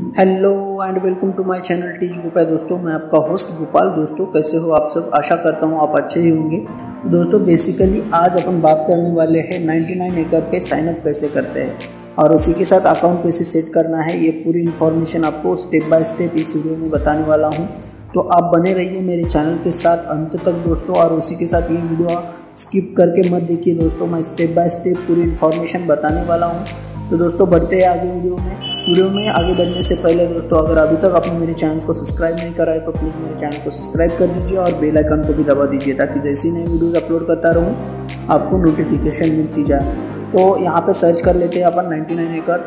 Hello and welcome to my channel T Gopal दोस्तों। मैं आपका होस्ट गोपाल दोस्तों। कैसे हो आप सब? आशा करता हूँ आप अच्छे ही होंगे। दोस्तों बेसिकली आज अपन बात करने वाले हैं 99 एकड़ पे साइनअप कैसे करते हैं। और उसी के साथ अकाउंट कैसे सेट करना है, ये पूरी इन्फॉर्मेशन आपको स्टेप बाय स्टेप इस वीडियो में बताने वाला हूँ। तो आप बने रहिए मेरे चैनल के साथ अंत तक दोस्तों। और उसी के साथ ये वीडियो स्किप करके मत देखिए दोस्तों। मैं स्टेप बाय स्टेप पूरी इन्फॉर्मेशन बताने वाला हूँ। तो दोस्तों, बढ़ते हैं आगे वीडियो में। वीडियो में आगे बढ़ने से पहले दोस्तों, अगर अभी तक आपने मेरे चैनल को सब्सक्राइब नहीं करा है तो प्लीज़ मेरे चैनल को सब्सक्राइब कर दीजिए और बेल आइकन को भी दबा दीजिए ताकि जैसी नई वीडियोज़ अपलोड करता रहूँ, आपको नोटिफिकेशन मिलती जाए। तो यहाँ पे सर्च कर लेते हैं अपन 99 एकर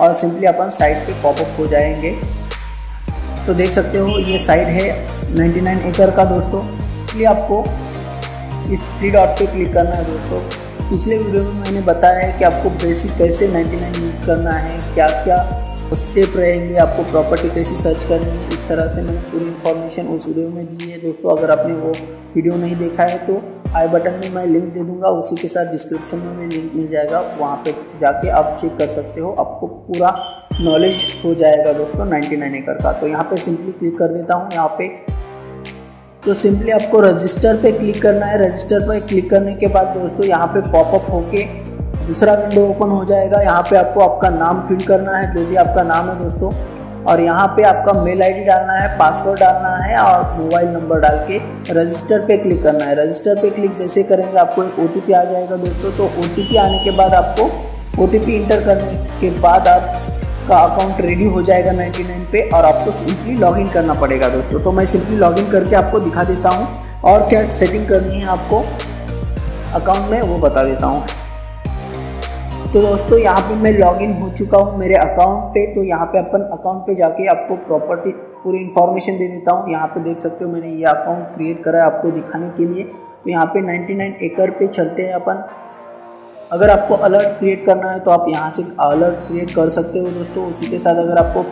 और सिंपली अपन साइट पे पॉपअप हो जाएँगे। तो देख सकते हो, ये साइट है 99 एकड़ का दोस्तों। इसलिए आपको इस थ्री डॉट पे क्लिक करना है दोस्तों। पिछले वीडियो में मैंने बताया है कि आपको बेसिक कैसे 99 यूज़ करना है क्या क्या स्टेप रहेंगे, आपको प्रॉपर्टी कैसी सर्च करनी है, इस तरह से मैंने पूरी इन्फॉर्मेशन उस वीडियो में दी है। दोस्तों, अगर आपने वो वीडियो नहीं देखा है तो आई बटन में मैं लिंक दे दूँगा, उसी के साथ डिस्क्रिप्शन में भी लिंक मिल जाएगा, वहाँ पे जाके आप चेक कर सकते हो, आपको पूरा नॉलेज हो जाएगा दोस्तों 99 एकड़ का। तो यहाँ पे सिंपली क्लिक कर देता हूँ, यहाँ पे। तो सिंपली आपको रजिस्टर पे क्लिक करना है रजिस्टर पे क्लिक करने के बाद दोस्तों, यहाँ पे पॉपअप होके दूसरा विंडो ओपन हो जाएगा। यहाँ पे आपको आपका नाम फिल करना है, जो भी आपका नाम है दोस्तों। और यहाँ पे आपका मेल आईडी डालना है पासवर्ड डालना है और मोबाइल नंबर डाल के रजिस्टर पे क्लिक करना है। रजिस्टर पे क्लिक जैसे करेंगे आपको एक ओटीपी आ जाएगा दोस्तों। तो ओटीपी आने के बाद आपको ओ इंटर करने के बाद आप का अकाउंट रेडी हो जाएगा 99 पे और आपको सिंपली लॉगिन करना पड़ेगा दोस्तों। तो मैं सिंपली लॉगिन करके आपको दिखा देता हूँ और क्या सेटिंग करनी है आपको। अकाउंट में वो बता देता हूँ। तो दोस्तों, यहाँ पे मैं लॉगिन हो चुका हूँ मेरे अकाउंट पे। तो यहाँ पे अपन अकाउंट पे जाके आपको प्रॉपर्टी पूरी इन्फॉर्मेशन दे देता हूँ। यहाँ पे देख सकते हो मैंने ये अकाउंट क्रिएट करा है आपको दिखाने के लिए। तो यहाँ पे 99 एकड़ पे चलते हैं अपन। अगर आपको अलर्ट क्रिएट करना है तो आप यहाँ से अलर्ट क्रिएट कर सकते हो दोस्तों। उसी के साथ अगर आपको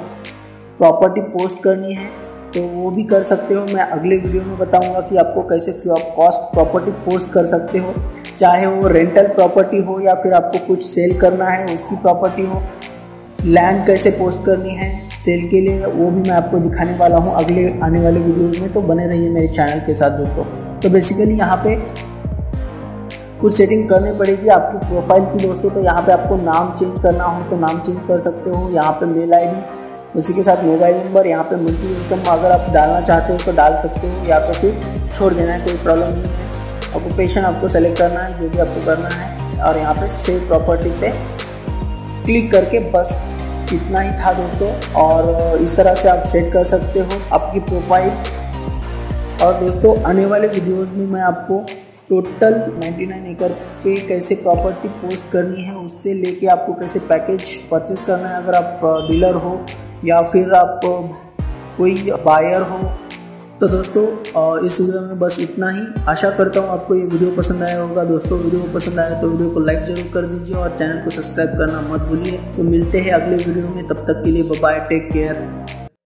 प्रॉपर्टी पोस्ट करनी है तो वो भी कर सकते हो। मैं अगले वीडियो में बताऊँगा कि आपको कैसे free of cost property post कर सकते हो। चाहे वो रेंटल प्रॉपर्टी हो या फिर आपको कुछ सेल करना है, उसकी प्रॉपर्टी हो लैंड कैसे पोस्ट करनी है सेल के लिए वो भी मैं आपको दिखाने वाला हूँ अगले आने वाले वीडियोज़ में। तो बने रहिए मेरे चैनल के साथ दोस्तों। तो बेसिकली यहाँ पे कुछ सेटिंग करनी पड़ेगी आपकी प्रोफ़ाइल की दोस्तों। तो यहाँ पे आपको नाम चेंज करना हो तो नाम चेंज कर सकते हो। यहाँ पे मेल आईडी उसी के साथ मोबाइल नंबर यहाँ पे मंथली इनकम अगर आप डालना चाहते हो तो डाल सकते हो या तो फिर छोड़ देना है, कोई प्रॉब्लम नहीं है। ऑक्यूपेशन आपको सेलेक्ट करना है, जो भी आपको करना है। और यहाँ पे सेव प्रॉपर्टी पे क्लिक करके बस इतना ही था दोस्तों। और इस तरह से आप सेट कर सकते हो आपकी प्रोफ़ाइल और दोस्तों आने वाले वीडियोज़ में मैं आपको टोटल 99 एकड़ पे कैसे प्रॉपर्टी पोस्ट करनी है, उससे लेके आपको कैसे पैकेज परचेज करना है, अगर आप डीलर हो या फिर आप कोई बायर हो। तो दोस्तों इस वीडियो में बस इतना ही। आशा करता हूँ आपको ये वीडियो पसंद आया होगा। दोस्तों, वीडियो पसंद आया तो वीडियो को लाइक ज़रूर कर दीजिए और चैनल को सब्सक्राइब करना मत भूलिए। तो मिलते हैं अगले वीडियो में। तब तक के लिए बाय टेक केयर